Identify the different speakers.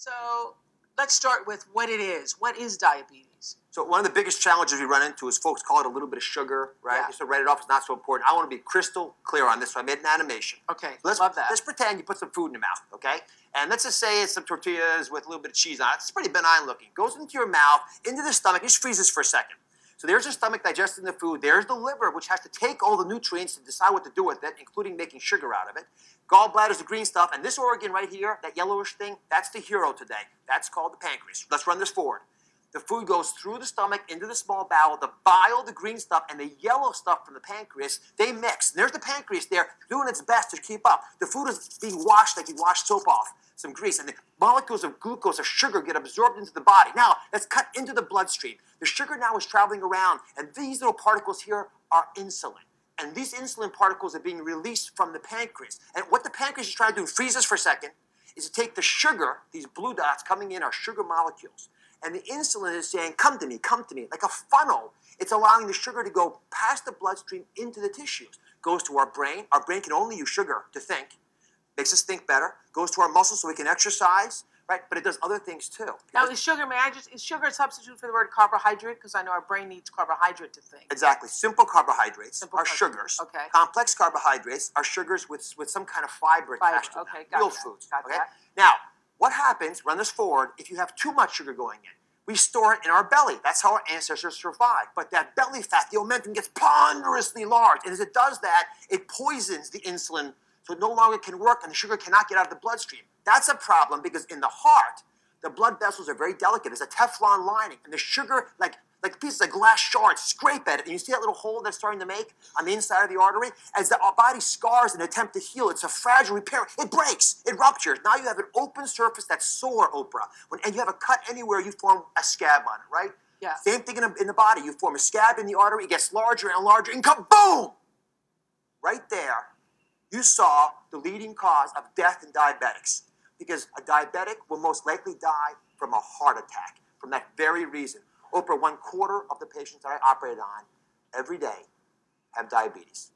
Speaker 1: So let's start with what it is. What is diabetes?
Speaker 2: So one of the biggest challenges we run into is folks call it a little bit of sugar, right?
Speaker 1: Yeah.
Speaker 2: To write it off is not so important. I want to be crystal clear on this, so I made an animation.
Speaker 1: Okay,
Speaker 2: Let's,
Speaker 1: love that.
Speaker 2: let's pretend you put some food in your mouth, okay? And let's just say it's some tortillas with a little bit of cheese on it. It's pretty benign looking. Goes into your mouth, into the stomach, just freezes for a second. So there's your stomach digesting the food. There's the liver, which has to take all the nutrients to decide what to do with it, including making sugar out of it. Gallbladder's the green stuff, and this organ right here, that yellowish thing, that's the hero today. That's called the pancreas. Let's run this forward. The food goes through the stomach into the small bowel. The bile, the green stuff, and the yellow stuff from the pancreas, they mix. And There's the pancreas there doing its best to keep up. The food is being washed like you wash soap off, some grease, and the molecules of glucose or sugar get absorbed into the body. Now, let's cut into the bloodstream. The sugar now is traveling around, and these little particles here are insulin. And these insulin particles are being released from the pancreas. And what the pancreas is trying to do, freeze us for a second, is to take the sugar, these blue dots coming in are sugar molecules. And the insulin is saying, come to me, come to me, like a funnel. It's allowing the sugar to go past the bloodstream into the tissues. Goes to our brain. Our brain can only use sugar to think. Makes us think better. Goes to our muscles so we can exercise, right? But it does other things too.
Speaker 1: now, is sugar, may I just, is sugar a substitute for the word carbohydrate? Because I know our brain needs carbohydrate to think.
Speaker 2: Exactly. Simple carbohydrates
Speaker 1: Simple
Speaker 2: are
Speaker 1: carb-
Speaker 2: sugars.
Speaker 1: okay.
Speaker 2: Complex carbohydrates are sugars with, with some kind of fiber,
Speaker 1: Fiber,
Speaker 2: attached to
Speaker 1: okay,
Speaker 2: them. Real
Speaker 1: that,
Speaker 2: foods.
Speaker 1: got
Speaker 2: okay.
Speaker 1: that.
Speaker 2: Now, what happens? Run this forward. If you have too much sugar going in, we store it in our belly. That's how our ancestors survived. But that belly fat, the omentum gets ponderously large, and as it does that, it poisons the insulin, so it no longer can work, and the sugar cannot get out of the bloodstream. That's a problem because in the heart, the blood vessels are very delicate. There's a Teflon lining, and the sugar, like like pieces of glass shards, scrape at it, and you see that little hole that's starting to make on the inside of the artery. As the body scars and attempt to heal, it's a fragile repair. It breaks, it ruptures. Now you have an open surface that's sore, Oprah. When and you have a cut anywhere, you form a scab on it, right?
Speaker 1: Yeah.
Speaker 2: Same thing in the, in the body. You form a scab in the artery, it gets larger and larger, and kaboom! Right there, you saw the leading cause of death in diabetics. Because a diabetic will most likely die from a heart attack, from that very reason. Oprah, one quarter of the patients that I operate on every day have diabetes.